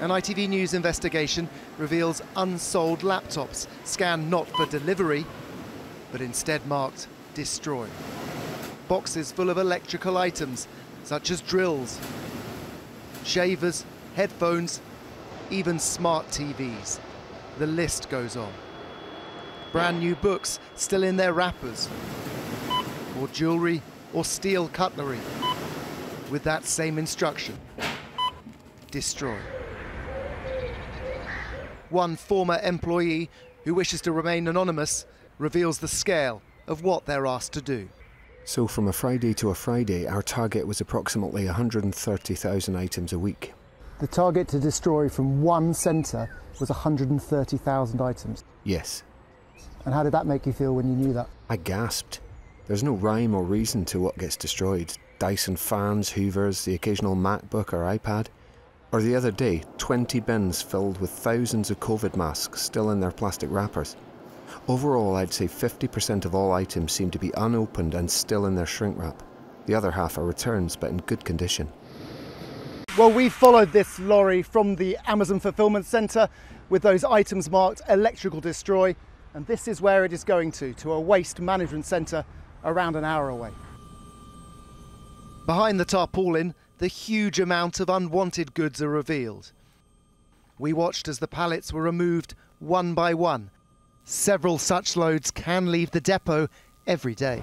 An ITV News investigation reveals unsold laptops scanned not for delivery, but instead marked destroy. Boxes full of electrical items such as drills, shavers, headphones, even smart TVs. The list goes on. Brand new books still in their wrappers, or jewellery or steel cutlery with that same instruction destroy. One former employee who wishes to remain anonymous reveals the scale of what they're asked to do. So, from a Friday to a Friday, our target was approximately 130,000 items a week. The target to destroy from one centre was 130,000 items. Yes. And how did that make you feel when you knew that? I gasped. There's no rhyme or reason to what gets destroyed Dyson fans, Hoovers, the occasional MacBook or iPad. Or the other day, 20 bins filled with thousands of COVID masks still in their plastic wrappers. Overall, I'd say 50% of all items seem to be unopened and still in their shrink wrap. The other half are returns but in good condition. Well, we followed this lorry from the Amazon Fulfillment Centre with those items marked electrical destroy, and this is where it is going to, to a waste management centre around an hour away. Behind the tarpaulin, the huge amount of unwanted goods are revealed. We watched as the pallets were removed one by one. Several such loads can leave the depot every day.